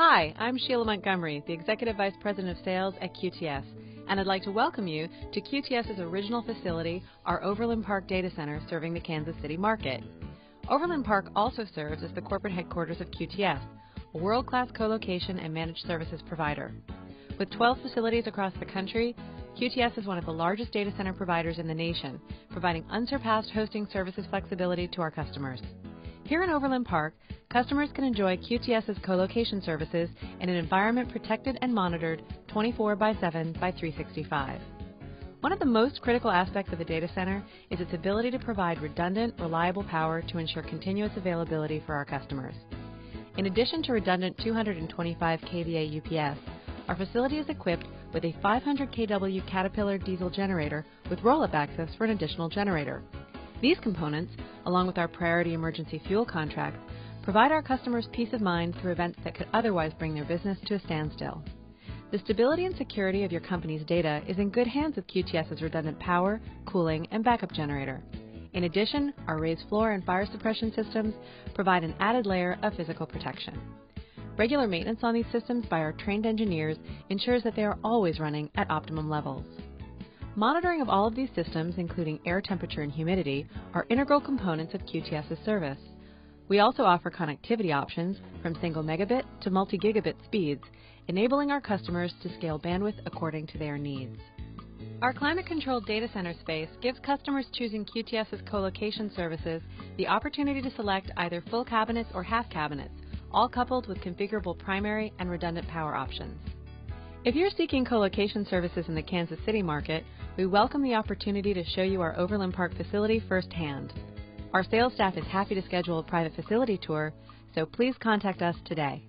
Hi, I'm Sheila Montgomery, the Executive Vice President of Sales at QTS, and I'd like to welcome you to QTS's original facility, our Overland Park Data Center serving the Kansas City market. Overland Park also serves as the corporate headquarters of QTS, a world-class co-location and managed services provider. With 12 facilities across the country, QTS is one of the largest data center providers in the nation, providing unsurpassed hosting services flexibility to our customers. Here in Overland Park, customers can enjoy QTS's co-location services in an environment protected and monitored 24 by 7 by 365. One of the most critical aspects of a data center is its ability to provide redundant, reliable power to ensure continuous availability for our customers. In addition to redundant 225 kVA UPS, our facility is equipped with a 500 kW Caterpillar diesel generator with roll-up access for an additional generator. These components, along with our priority emergency fuel contracts, provide our customers peace of mind through events that could otherwise bring their business to a standstill. The stability and security of your company's data is in good hands with QTS's redundant power, cooling, and backup generator. In addition, our raised floor and fire suppression systems provide an added layer of physical protection. Regular maintenance on these systems by our trained engineers ensures that they are always running at optimum levels. Monitoring of all of these systems, including air temperature and humidity, are integral components of QTS's service. We also offer connectivity options from single megabit to multi-gigabit speeds, enabling our customers to scale bandwidth according to their needs. Our climate-controlled data center space gives customers choosing QTS's co-location services the opportunity to select either full cabinets or half cabinets, all coupled with configurable primary and redundant power options. If you're seeking co-location services in the Kansas City market, we welcome the opportunity to show you our Overland Park facility firsthand. Our sales staff is happy to schedule a private facility tour, so please contact us today.